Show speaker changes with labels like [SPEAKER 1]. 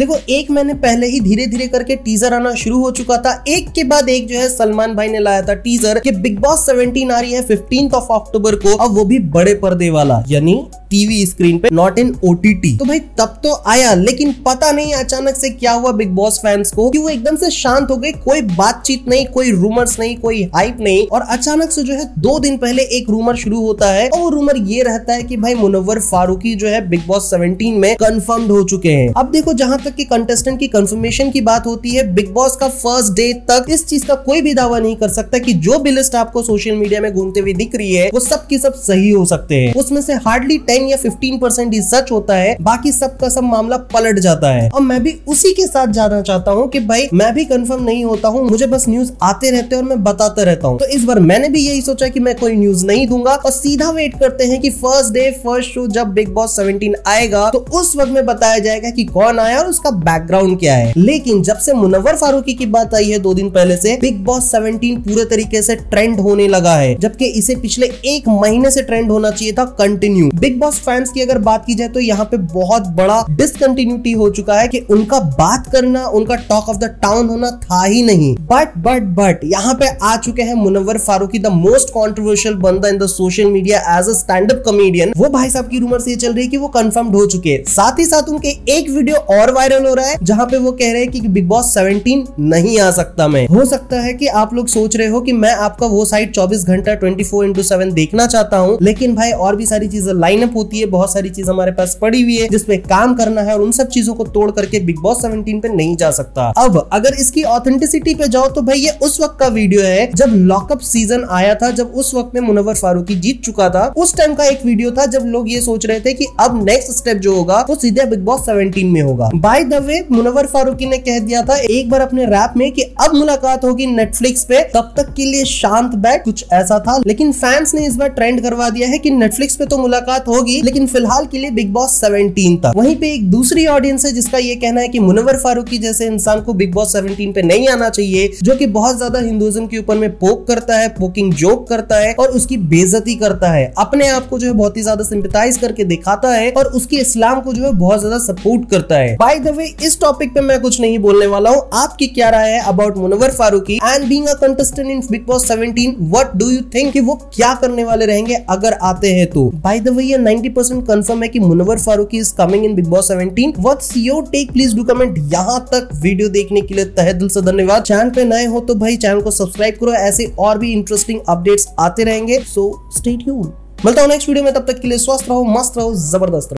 [SPEAKER 1] देखो, एक महीने पहले ही धीरे धीरे करके टीजर आना शुरू हो चुका था। एक के बाद एक जो है सलमान भाई ने लाया था टीजर कि बिग बॉस 17 आ रही है फिफ्टीन ऑफ़ अक्टूबर को। अब वो भी बड़े पर्दे वाला, यानी टीवी स्क्रीन पे नॉट इन ओटीटी तो भाई, तब तो आया, लेकिन पता नहीं अचानक से क्या हुआ बिग बॉस फैंस को, कि वो एकदम से शांत हो गए, कोई बातचीत नहीं, कोई रूमर्स नहीं, कोई हाइप नहीं, और अचानक से जो है, दो दिन पहले एक रूमर शुरू होता है, और वो रूमर ये रहता है कि भाई मुनवर फारूकी जो है, बिग बॉस 17 में कंफर्म हो चुके हैं। अब देखो, जहाँ तक कि कंटेस्टेंट की कंफर्मेशन की बात होती है, बिग बॉस का फ़र्स्ट डे तक इस चीज़ का कोई भी दावा नहीं कर सकता कि जो भी लिस्ट आपको सोशल मीडिया में घूमते हुए दिख रही है, वो सब की सब सही हो सकते हैं। उसमें से हार्डली टेन टेन या फिफ्टीन परसेंट ही सच होता है, बाकी सब का सब मामला पलट जाता है। और मैं भी उसी के साथ जाना चाहता हूँ कि भाई, मैं भी कंफर्म नहीं होता हूँ, मुझे बस न्यूज़ आते रहते हैं और मैं बताता रहता हूँ। तो इस बार मैंने भी यही सोचा कि मैं कोई न्यूज़ नहीं दूँगा और सीधा वेट करते हैं कि फ़र्स्ट डे फ़र्स्ट शो जब बिग बॉस 17 आएगा तो उस वक्त में बताया जाएगा की कौन आया और उसका बैकग्राउंड क्या है। लेकिन जब से मुनवर फारूकी की बात आई है दो दिन पहले से बिग बॉस 17 पूरे तरीके से ट्रेंड होने लगा है, जबकि इसे पिछले एक महीने से ट्रेंड होना चाहिए था कंटिन्यू बिग बॉस फैंस की अगर बात की जाए तो यहाँ पे बहुत बड़ा डिसकंटिन्यूटी हो चुका है कि उनका बात करना, उनका टॉक ऑफ़ द टाउन होना था ही नहीं। बट बट बट यहाँ पे आ चुके हैं Munawar Faruqui the most controversial बंदा in the social media as a stand up comedian वो भाई साहब की रूमर से चल रही है कि वो कंफर्म हो चुके हैं। साथ ही साथ उनके एक वीडियो और वायरल हो रहा है, जहाँ पे वो कह रहे हैं कि बिग बॉस 17 नहीं आ सकता मैं। हो सकता है कि आप लोग सोच रहे हो कि मैं आपका वो साइड 24 घंटा 24 फोर इंटू देखना चाहता हूँ, लेकिन भाई और भी सारी चीज़ें लाइनअप होती है, बहुत सारी चीज़ हमारे पास पड़ी हुई है जिसपे काम करना है और उन सब चीज़ों को तोड़ करके बिग बॉस 17 पे नहीं जा सकता। अब अगर इसकी ऑथेंटिसिटी पे जाओ तो भाई ये उस वक्त का वीडियो है जब लॉकअप सीज़न आया था, जब उस वक्त में मुनवर फारूकी जीत चुका था। उस टाइम का एक वीडियो था जब लोग ये सोच रहे थे कि अब नेक्स्ट स्टेप जो होगा, वो सीधे बिग बॉस 17 में होगा। By the way Munawar Faruqui ने कह दिया था एक बार अपने रैप में कि अब मुलाकात होगी नेटफ्लिक्स पे, तब तक के लिए शांत बैठ, कुछ ऐसा था। लेकिन फैंस ने इस बार ट्रेंड करवा दिया है कि नेटफ्लिक्स पे तो मुलाकात होगी। लेकिन फ़िलहाल के लिए बिग बॉस 17 तक वहीं पे एक दूसरी ऑडियंस है जिसका ये कहना है कि मुनवर फारूकी जैसे इंसान को बिग बॉस 17 पे नहीं आना चाहिए, जो कि बहुत ज़्यादा हिंदुइज्म के ऊपर में पोक करता है, पोकिंग जोक करता है और उसकी बेजती करता है। अपने आप को जो है बहुत ही ज़्यादा सिंपथाइज करके दिखाता है और उसकी इस्लाम को जो है बहुत ज़्यादा सपोर्ट करता है। बाय द वे इस टॉपिक पे मैं कुछ नहीं बोलने वाला हूँ। आपकी क्या राय है about Munawar Faruqui and being a contestant in Bigg Boss 17 what do you think वो क्या करने वाले रहेंगे अगर आते हैं तो? बाय द वे ये 90% कंफर्म है कि Munawar Faruqui is coming in Bigg Boss 17 what's your take please do comment यहाँ तक वीडियो देखने के लिए तहे दिल से धन्यवाद। चैनल पे नए हो तो भाई चैनल को सब्सक्राइब करो, ऐसे और भी इंटरेस्टिंग अपडेट्स आते रहेंगे। सो स्टे ट्यून मिलता हूँ नेक्स्ट वीडियो में, तब तक के लिए स्वस्थ रहो, मस्त रहो, ज़बरदस्त रहो।